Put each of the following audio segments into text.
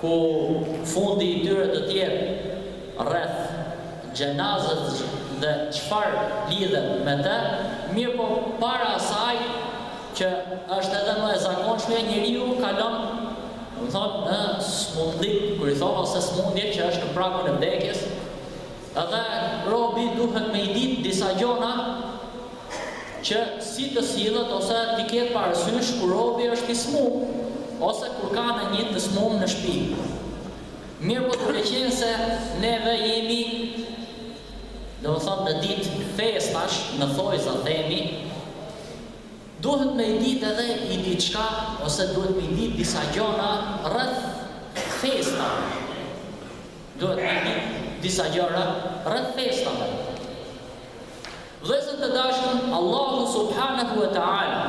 ku fundi i tyre të jetë rreth xhenazës dhe çfarë lidhet me të, mirëpo para asaj, që është edhe më e zakonshmja, njeriu kalon, domethënë, në smundim, kur i thonë, ose smundje, që është në pragun e vdekjes, dhe robi duhet me i ditë disa gjona, që si të sillet ose t'i ketë parasysh kur robi është i smumë ose kur ka ndonjë të smumë në shpi. Mirëpo duke qenë se neve jemi domethënë në ditë festash, në thonjëza themi, duhet me i ditë edhe diçka ose duhet me i ditë disa gjona rreth festave. Duhet me i ditë disa gjona rreth festave. Vëllezër të dashtun, Allahu subhanehu ve teala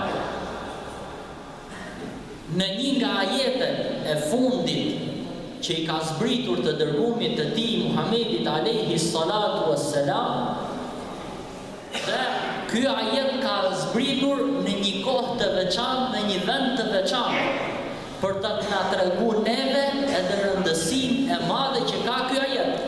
në një nga ajetet e fundit që i ka zbritur të dërgumit të Tij Muhamedit alejhi salatu ue selam, dhe ky ajet ka zbritur në një kohë të veçantë në një vend të veçantë, për të na tregu neve edhe rëndësinë e madhe që ka ky ajet.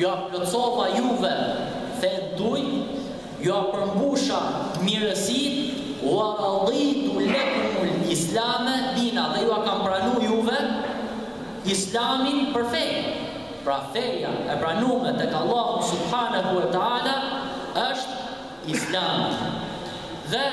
Jua plotësova juve fenë tuaj, jua përmbusha mirësitë, wa raditu lekumul islame dina, dhe jua kam pranu juve Islamin për fe. Pra feja e pranume tek Allahu subhanehu wa ta'ala është Islami. Dhe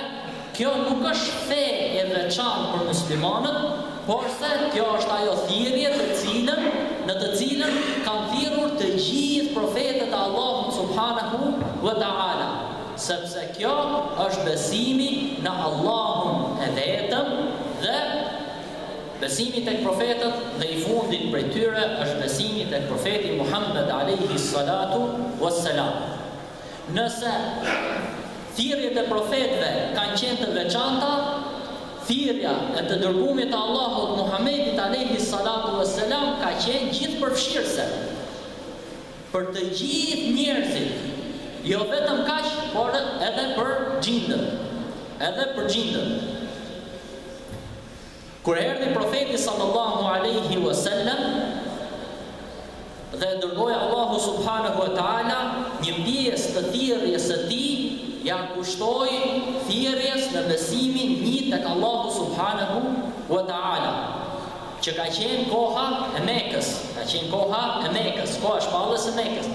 kjo nuk është fe e veçantë për muslimanët, porse kjo është ajo thirrje të cilën, në të cilën kanë thirrur të gjithë profetët e Allahut subhanehu ue teala, sepse kjo është besimi në Allahun e vetëm dhe besimi tek profetët dhe i fundit prej tyre është besimi tek profeti Muhammed alejhi salatu ue selam. Nëse thirrjet e profetëve kanë qenë të veçanta, thirrja e të dërgumit të Allahut Muhammedit alejhi salatu ue selam ka qenë gjithëpërfshirëse për të gjithë njerëzit, jo vetëm kaq, por edhe për xhindët, edhe për xhindët. Kur erdhi Profeti sallallahu alejhi ue sellem dhe e dërgoi Allahu subhanehu ue teala, një pjesë të thirrjes së tij ia kushtoi thirrjes në besimin një tek Allahu subhanehu ue teala, që ka qenë koha e Mekës, ka qenë koha e Mekës, koha e shpalljes së Mekës.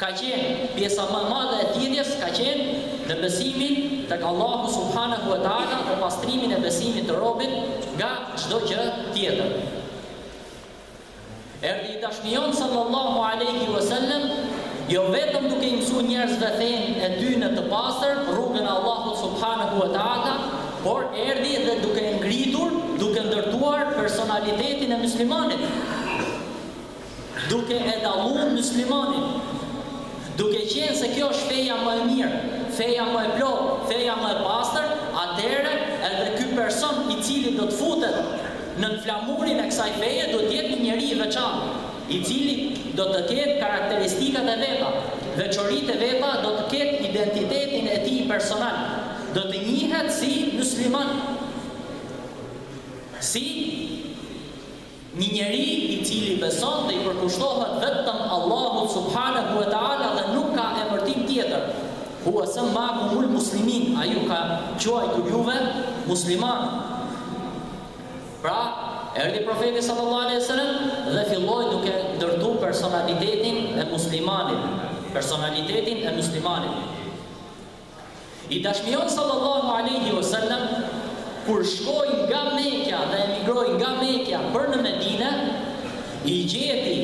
ka qenë, pjesa më e madhe e thirrjes ka qenë në besimin tek Allahu subhanehu ve teala dhe pastrimin e besimit të robit nga çdo gjë tjetër. Erdhi i dashmi jonë sallallahu alejhi ve sellem jo vetëm duke i mësuar njerëzve fenë e tyne të pastër, rrugën e Allahut subhanehu ve teala, por erdhi dhe duke e ngritur, duke ndërtuar personalitetin e muslimanit. duke e dalluar myslimanin, duke qenë se kjo është feja më e mirë, feja më e plotë, feja më e pastër, atëherë edhe ky person i cili do të futet nën flamurin e kësaj feje duhet të jetë një njeri i veçantë, i cili do të ketë karakteristikat e veta, veçoritë e veta, do të ketë identitetin e tij personal, do të njihet si mysliman, si. Një njeri i cili beson dhe i përkushtohet vetëm Allahut subhanehu we teala dhe nuk ka emërtim tjetër, Huwa semmakumul muslimin, Ai ju ka quajtur juve muslimanë. Pra, erdhi Profeti sallallahu alejhi we sellem dhe filloi duke ndërtu personalitetin e muslimanit, personalitetin e muslimanit. I dashmi jonë Sallallahu Alejhi O Sëllem, kur shkoi nga Mekja dhe emigroi nga Mekja për në Medine, i gjeti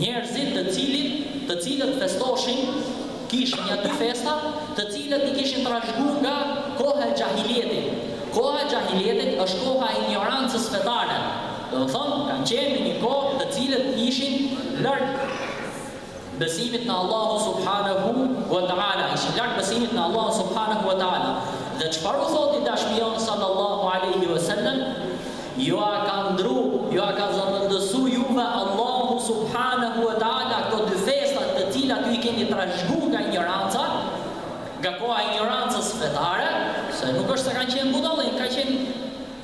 njerëzit të cilit, të cilët festoshin, kishin nja dy festa, të cilët i kishin trashëgu nga koha e Xhahilijetit. Koha e Xhahilijetit është koha e injorancës fetare, domethënë kanë qenë në një kohë të cilët ishin larg besimit në Allahun subhanehu ue teala, ishin larg besimit në Allahun subhanehu ue teala. Dhe çfarë u thotë i dashmi jonë sallallahu alejhi ue selem, Jua ka ndrru, jua ka zëvendësu juve Allahu subhanehu ue teala këto dy festa të cilat ju i keni trashgu nga injoranca, nga koha e injorancës fetare, se nuk është se kanë qenë budallenj, kanë qenë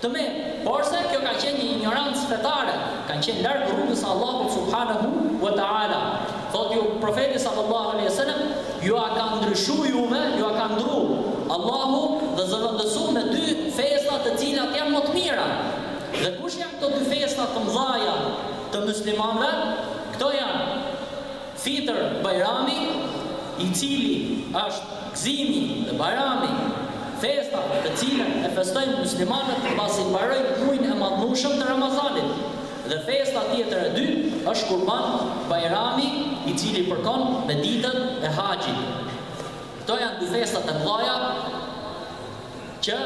Të mirë, porse kjo ka qenë një injorancë fetare, kanë qenë larg rrugës së Allahut subhanehu ue teala. Thotë ju, Profeti sallallahu alejhi ue selem, Jua ka ndryshu juve, jua ka ndrru, Allahu, dhe zëvendësu me dy festa të cilat janë më të mira. Dhe kush janë këto dy festa të mëdhaja të myslimanëve? Këto janë. Fitër Bajrami, i cili është gëzimi dhe bajrami, festa të cilën e festojnë muslimanët pasi mbarojnë muajin e madhnueshëm të Ramazanit, dhe festa tjetër e dytë është Kurban Bajrami, i cili përkon me ditët e Haxhit. Këto janë dy festat e mëdhaja që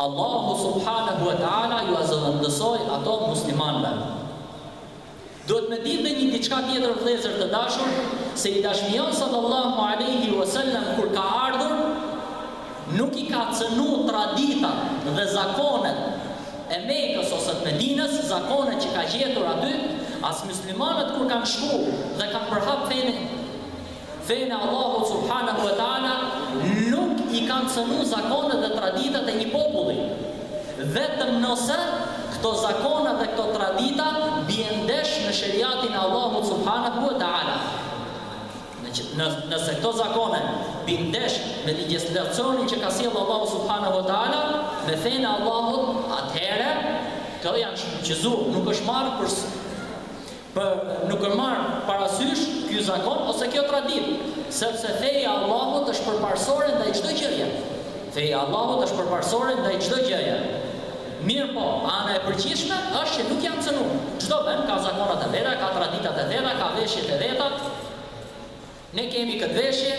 Allahu subhanehu ve teala jua zëvendësoi ato muslimanëve. Duhet me ditë dhe një diçka tjetër vëllezër të dashur, se i dashmi jonë sallallahu alejhi wa sallam kur ka ardhur, nuk i ka cënu traditat dhe zakonet e Mekës ose të Medinës, zakonet që ka gjetur aty, as myslimanët kur kanë shku dhe kanë përhap fenë, Fenë e Allahut subhanahu wa ta'ala nuk i kanë cënu zakonet dhe traditat e një populli, vetëm nëse këto zakona dhe këto tradita bien ndesh me sheriatin e Allahut subhanahu wa ta'ala. Nëse këto zakone bin ndesh me legjislacionin që ka sjellë Allahu subhanahu wa ta'ala, me fenë e Allahut, atëherë këto janë shfuqizu, nuk është marrë për Për nuk është marrë parasysh ky zakon ose kjo traditë, sepse feja e Allahut është përparësore ndaj çdo gjëje. Feja e Allahut është përparësore ndaj çdo gjëje. Mirëpo, ana e përgjithshme është që nuk janë cënu. Çdo vend ka zakonat e veta, ka traditat e veta, ka veshjet e veta. Ne kemi këtë veshje,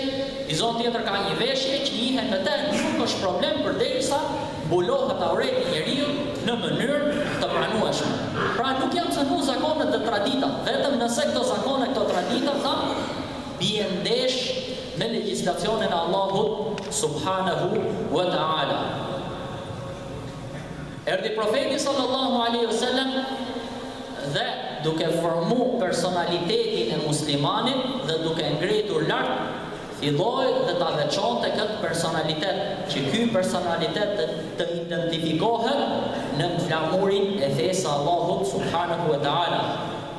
një zonë tjetër ka një veshje që njihen me të nuk është problem përderisa mbulohet aureti i njeriut në mënyrë të pranueshme. Pra nuk janë cënu zakonet dhe traditat, vetëm nëse këto zakone këto tradita thamë bien ndesh me legjislacionin e Allahut subhanehu we teala. Erdhi Profeti sallallahu alejhi ue selem dhe duke formu personalitetin e muslimanit dhe duke e ngritur lart filloi dhe ta veçonte këtë personalitet që ky personalitet të identifikohet nën flamurin e fesë së Allahut subhanehu ve teala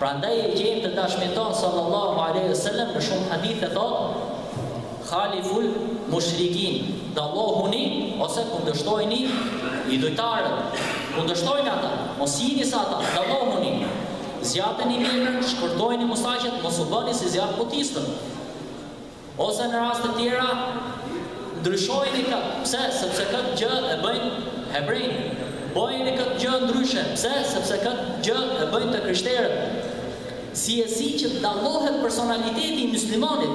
prandaj e gjejmë të dashmin tonë sallallahu alejhi ue selem në shumë hadithe thotë Khaliful Mushrikin, Dallohuni ose kundërshtojini idhujtarët, kundërshtojini ata, mos jini si ata, dallohuni, zgjateni mjekrën, shkurtojini mustaqet, mos u bëni si zjarrputistët. Ose në raste të tjera, ndryshojini këtë, pse, sepse këtë gjë e bëjnë hebrenjtë, bëjini këtë gjë ndryshe, pse, sepse këtë gjë e bëjnë të krishterët. Si e si që të dallohet personaliteti i myslimanit.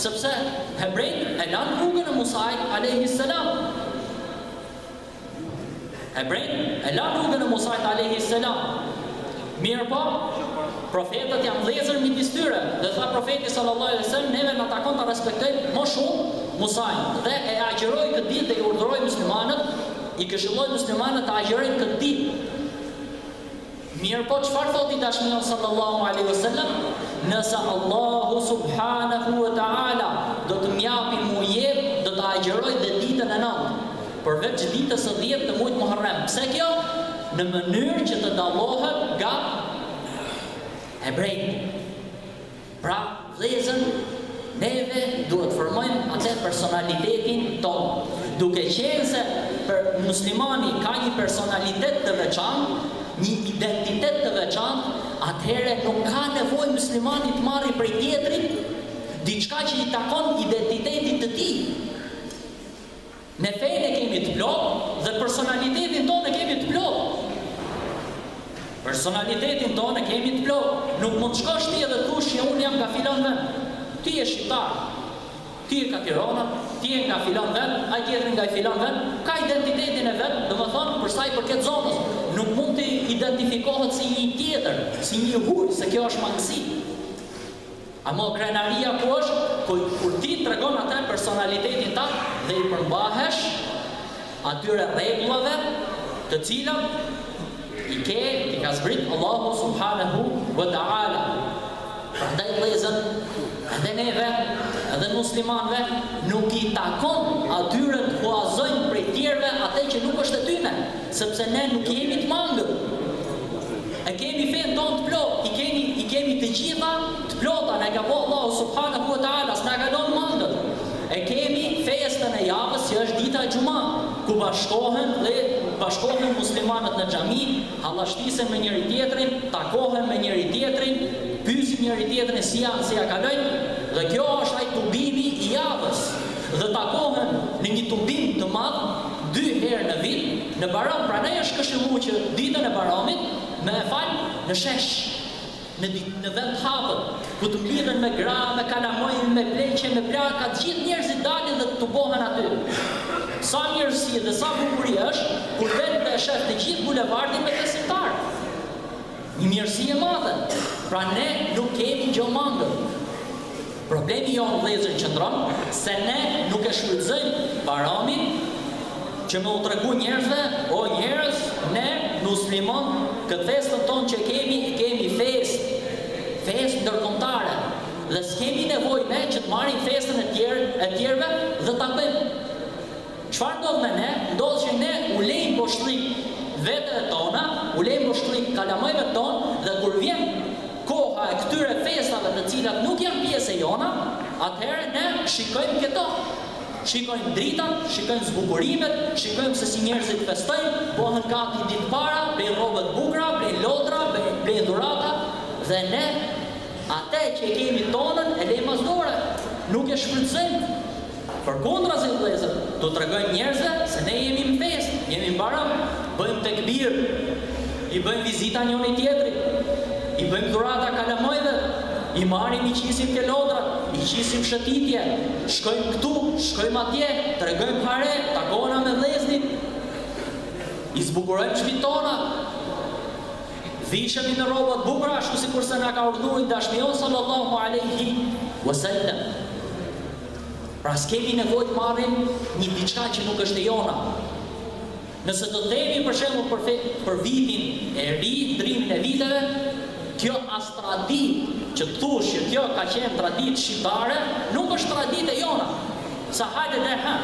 Sepse hebrejt e lanë rrugën e Musait alejhi selam. Hebrejt e lanë rrugën e Musait alejhi selam. Mirpo, profetët janë vëllezër midis tyre dhe tha profeti sallallahu alejhi selam neve na takon ta respektojmë më shumë Musain dhe e agjëroi këtë ditë dhe i urdhëroi muslimanët i këshilloi muslimanët të agjërojnë këtë ditë Mirëpo çfarë thotë i dashmi jon sallallahu alejhi ve sellem, Nëse Allahu subhanehu ve teala do të m'japi mu jet, do ta agjëroj dhe ditën e nëntë, përveç ditës së dhjetë të mujit Muharrem. Pse kjo? Në mënyrë që të dallohet nga hebrejtë. Pra, vëllezër, neve duhet të formojmë atë personalitetin tonë. Duke qenë se muslimani ka një personalitet të veçantë, një identitet të veçantë, atëherë nuk ka nevojë muslimani të marrë prej tjetrit diçka që i takon identitetit të tij. Ne fenë e kemi të plotë dhe personalitetin tonë e kemi të plotë. Personalitetin tonë e kemi të plotë. Nuk mund të shkosh ti edhe thush që unë jam nga filan vend. Ti je shqiptar. Ti je nga Tirana, ti je nga filan vend, ai tjetri nga filan vend, ka identitetin e vet, domethënë për sa i përket zonës, nuk mund të identifikohet si një tjetër, si një huj, se kjo është mangësi. Amo krenaria ku është kur ti tregon atë personalitetin tënd dhe i përmbahesh atyre rregullave të cilat i ke ti, i ka zbrit Allahu subhanehu ue teala prandaj vëllezër edhe neve edhe muslimanëve nuk i takon atyre të huazojnë prej tjerëve atë që nuk është e tyne sepse ne nuk jemi të mangët. E kemi fenë tonë të plotë, i kemi, i kemi të gjitha të plota, na i ka bo Allahu subhanahu wa ta'ala, s'na ka lon mangët. E kemi festën e javës që është dita Xhuma, ku bashkohen dhe bashkohen muslimanët në xhami, hallashtisen me njëri tjetrin, takohen me njëri tjetrin, pyesin njëri tjetrin si janë, si ja kalojnë, dhe kjo është ai tubimi i javës, dhe takohen në një tubim të madh dy herë në vit, Në Baram prandaj është këshillu që ditën e Baramit me e fal në shesh, në ditë, në vend hapët, ku të mblidhen me gra, me kalamoj, me pleqe, me plaka, të gjithë njerëzit dalin dhe tubohen aty. Sa mirësi dhe sa bukuri është kur del dhe e shef të gjithë bulevardin me besimtarë. Një mirësi e madhe. Pra ne nuk kemi gjo mangët. Problemi jonë vëllezër qëndron se ne nuk e shfrytëzojmë baramin që me ju tregu njerëzve o njerëz ne muslimont këtë festën tonë që kemi e kemi festë festë ndërkombëtare dhe s'kemi nevojë ne që të marrim festën e tjerë e tjerëve dhe ta bëjmë Çfarë ndodh me ne? Ndodh që ne u lejmë boshllëk veteve tona, u lejmë boshllëk kalamajve tonë dhe kur vjen koha e këtyre festave të cilat nuk janë pjesë e jona, atëherë ne shikojmë këto. Shikojmë dritat, shikojmë zbukurimet, shikojmë se si njerëzit festojnë, bëhen gati ditë para, blejnë rroba të bukura, blejnë lodra, blejnë dhurata dhe ne atë që e kemi tonën e lejmë mas dore, nuk e shfrytëzojmë. Përkundrazi vëllezër t'u tregojmë njerëzve se ne jemi në festë, jemi në Bajram, bëjmë tekbir, i bëjmë vizita njëri tjetrit, i bëjmë dhurata kalamajve, i marrim i qisim te lodra, i qisim shëtitje, shkojmë këtu, shkojmë atje, tregojmë hare, takona me vëllezërit, i zbukurojmë shtëpitë tona, vishemi me rroba të bukura ashtu sikurse na ka urdhnu i Dashmi jonë Sallallahu Alejhi Wesellem. Pra s'kemi nevojë të marrim një diçka që nuk është e jona. Nëse do të themi për shembull për, për vitin e ri, ndërrimin e viteve, kjo as traditë që të thuash që kjo ka qenë traditë shqiptare, nuk është traditë e jona. Sa hajde dhe ha,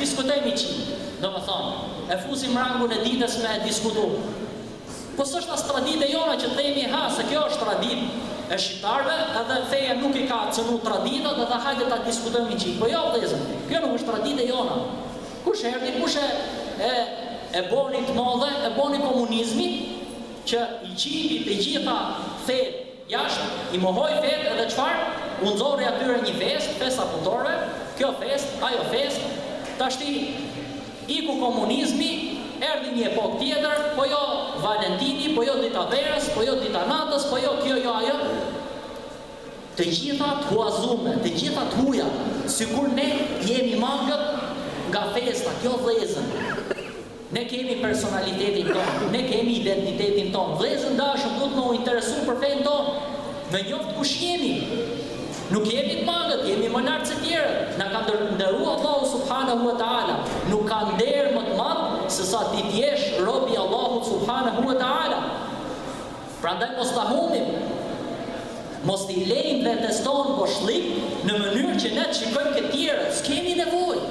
diskutojmë një çik, domethënë, e fusim në rangun e ditës me e diskutu. Po s'është as traditë e jona që themi ha se kjo është traditë e shqiptarëve edhe feja nuk i ka cenu traditat edhe hajde ta diskutojmë një çik po jo vëllezër kjo nuk është traditë e jona kush erdhi kush e e e boni të madhe e boni komunizmi që i qiti të gjitha fetë Jashtë, i mohoi fetë edhe çfarë, u nxorri atyre një festë, festa e punëtorëve, kjo festë, ajo festë, tashti iku komunizmi, erdhi një epokë tjetër, po jo Valentini, po jo dita e verës, po jo dita e natës, po jo kjo, jo ajo, të gjitha të huazume, të gjitha të huja, sikur ne jemi mangët nga festa, kjo vëllezër. Ne kemi personalitetin tonë, ne kemi identitetin tonë. Vëllezër të dashur, duhet me u interesu për fenë tonë, me njoftë kush jemi. Nuk jemi të mangët, jemi më lartë se tjerët. Na ka nderu Allahu subhanahu wa ta'ala. Nuk ka nder më të madh se sa ti të jesh rob i Allahut subhanahu wa ta'ala. Prandaj mos të humbim, mos t'i lejmë vetes tonë boshllëk në mënyrë që ne të shikojmë te tjerët. S'kemi nevojë.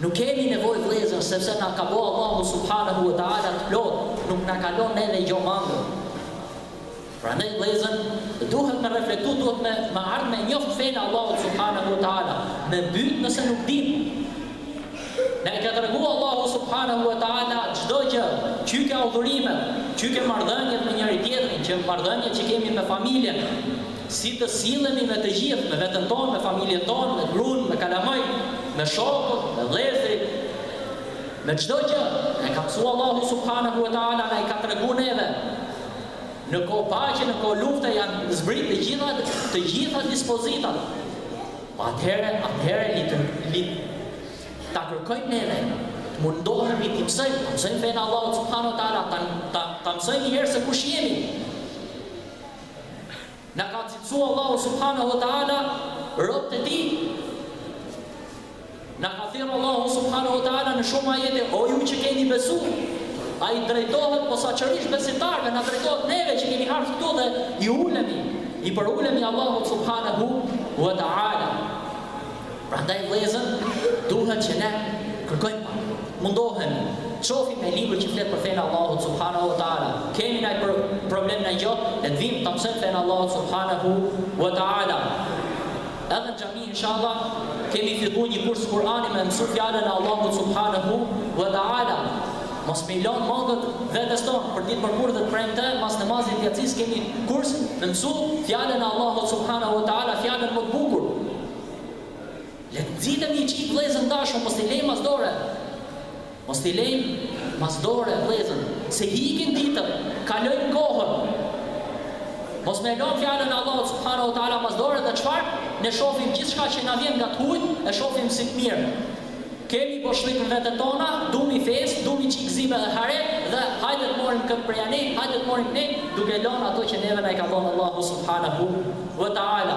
Nuk kemi nevojë vllezër sepse na ka bo Allahu subhanehu ve teala të plotë nuk na ka lon neve gjo mangët prandaj vllezër duhet me reflektu duhet me me ardhë me njoft fenë e Allahut subhanehu ve teala me pyt nëse nuk dimë na i ka tregu Allahu subhanehu ve teala çdo gjë qy ke adhurimet qy ke marrëdhëniet me njëri tjetrin që marrëdhëniet që kemi me familjen Si të sillemi me të gjithë, me veten tonë, me familjen tonë, me grun, me kalamajt, me shokët, me vëllezërit, me çdo gjë, na e ka mësua Allahu subhanehu ve teala, na i ka tregu neve. Në kohë paqe, në kohë lufte janë zbrit të gjitha të gjitha dispozitat. Po atëherë, atëherë li të li ta kërkojmë neve, të mundohemi të mësojmë, të mësojmë fenë e Allahut subhanehu ve teala, ta ta, ta mësojmë një herë se kush jemi. Na ka cilësu Allahu subhanahu wa ta'ala robët e tij. Na ka thirrë Allahu subhanahu wa ta'ala në shumë ajete, o ju që keni besu, ai i drejtohet posaqërish besimtarve, na drejtohet neve që kemi ardh këtu dhe i ulemi, i përulemi Allahut subhanahu wa ta'ala. Prandaj vëllezër, duhet që ne kërkojmë pak, mundohemi, shofim një libër që flet për fenë e Allahut subhanahu wa ta'ala, kemi naj problem, një gjo, le të vim të mësojmë fenë e Allahut subhanahu wa ta'ala. Edhe në xhami, inshallah, kemi fillu një kurs Kur'ani me mësu fjalën e Allahut subhanahu wa ta'ala. Mos me i lan mangët vetes tonë, për ditë mërkurë dhe të premte, mas namazit të jacisë kemi kurs me mësu fjalën e Allahut subhanahu wa ta'ala, fjalën më të bukur. Le të nxitemi i çik vëllezër të dashur, mos i lejmë mas dore. Mos i lejmë mas dore vëllezër, se ikin ditët, kalojmë kohën. Mos me lënë fjalën e Allahut subhanahu wa taala mas dore dhe çfarë? Ne shohim gjithçka që na vjen nga të huajt, e shohim si të mirë. Kemi boshllëk në vetet tona, du mi festë, du mi çik gzime dhe hare dhe hajde të marrim këtë prej atij, hajde të marrim ne duke lënë ato që neve na i ka dhënë Allahu subhanahu wa taala.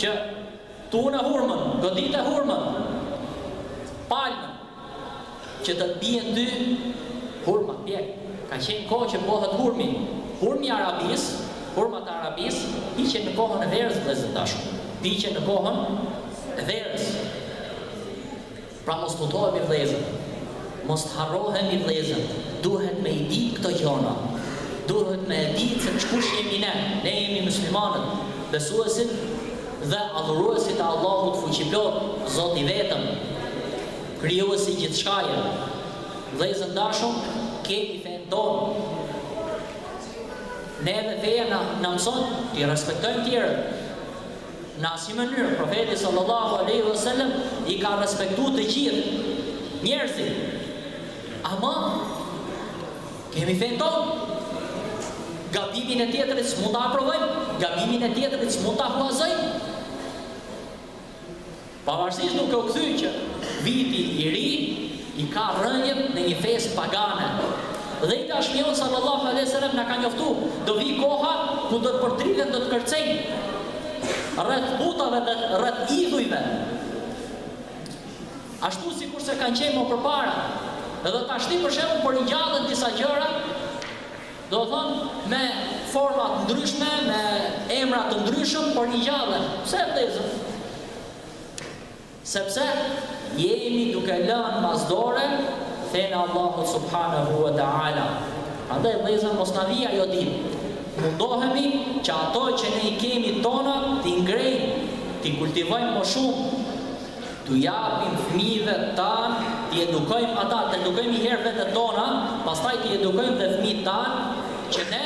që tunde hurmën, godite hurmën, palmën, që të të bien ty hurma pjek. Ka qenë kohë që bëhet hurmi, hurmi i Arabisë, hurmat e Arabisë, piqen në kohën e verës, vëllezër të dashur, piqen në kohën e verës. Pra mos të hutohemi vllezër, mos të harrohemi vllezër, duhet me i ditë këto gjona, duhet me e ditë se ç'kush jemi ne, ne jemi muslimanët, besuesit dhe adhuruesit e Allahut fuqiplotë, Zoti i vetëm, krijuesi i gjithçkaje, vllezër të dashur, kemi fenë tonë, neve feja na mëson t'i respektojmë tjerët. Në asnjë mënyrë. Profeti sallallahu alejhi ve selem i ka respektu të gjithë njerëzit. Ama kemi fenë tonë. Gabimin e tjetrit s'mund ta aprovojmë, gabimin e tjetrit s'mund ta huazojmë. Pavarësisht duke u kthy që Viti i Ri i ka rrënjët në një festë pagane dhe i dashmi jonë sallallahu alejhi ve sellem na ka njoftu, do vijë koha ku do të përtërihen do të kërcejnë rreth putave dhe rreth idhujve ashtu sikurse kanë qenë më përpara dhe tashti për shembull po ringjallen disa gjëra Do me thonë me forma të ndryshme, me emra të ndryshëm, po ringjallen. Pse vëllezër? Sepse jemi duke lënë mas dore fenë Allahut subhanahu wa ta'ala. Andaj vëllezër mos na vijë ajo ditë. Mundohemi që ato që ne i kemi tona t'i ngrejmë, t'i kultivojmë më shumë, T'u japim fëmijëve tanë, t'i edukojmë ata, të edukojmë një herë veten tona, pastaj t'i edukojmë dhe fëmijët tanë, që ne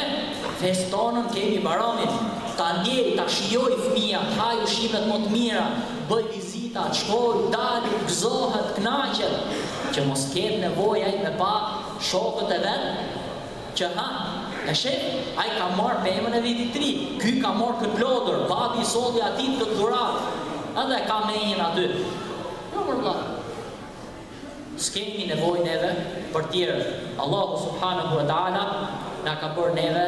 festën tonë kemi Bajramin, ta ndjejë, ta shijojë fëmija, të hajë ushqimet më të mira, bëjë vizita, të shkojë, dalë, të gëzohet, të kënaqet, që mos ketë nevojë ai me pa shokët e vet, Që ah E sheh? Ai ka marrë pemën e vitit të ri. Ky ka marrë këtë lodër, babi i solli atij këtë dhuratë. Edhe e ka menjën aty. Jo mor vlla. S'kemi nevojë neve për të tjerët. Allahu subhanehu ve teala na ka bërë neve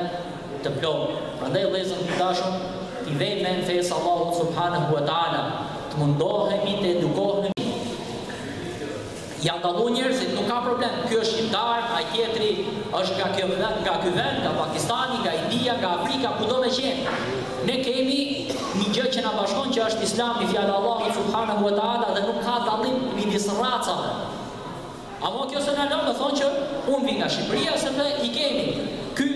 të plotë. Prandaj vëllezër të dashur, t'i vejmë mend fesë Allahut subhanehu ve teala, të mundohemi të edukohemi. Janë dallu njerëzit, nuk ka problem, ky është shqiptar, ai tjetri është nga kjo vend, nga ky vend, nga Pakistani, nga India, nga Afrika, kudo me qenë. Ne kemi një gjë që na bashkon që është Islami, fjala e Allahut subhanahu wa taala dhe nuk ka dallim midis racave. Apo kjo s'do me thonë që unë vi nga Shqipëria sepse i kemi Ky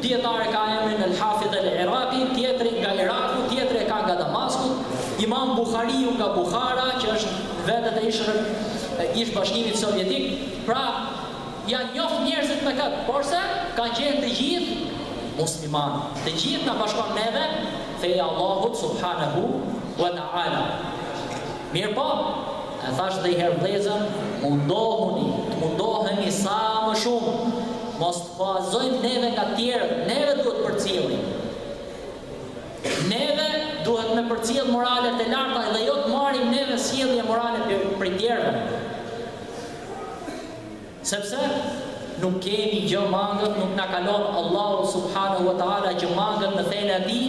dijetar e ka emrin El Hafidh El Iraqi, tjetri nga Iraku, tjetri e ka nga Damasku, Imam Buhariu nga Buhara, që është në vendet e ish ish Bashkimit Sovjetik, pra jan njoft njerëzit me kët, porse kan qenë të gjith musliman, të gjith na bashkon neve feja e Allahut subhanehu ue taala. Mirpo, e thash dhe njëherë vllezër, mundohuni, të mundohemi sa më shumë, mos huazojmë neve nga tjerët, neve duhet të përcjellim. Neve duhet me përcjell morale të larta dhe jo të marrim neve sjellje morale prej prej tjerëve. Sepse nuk kemi gjë mangët, nuk na ka lon Allahu subhanahu wa taala gjë mangët në fenë e tij.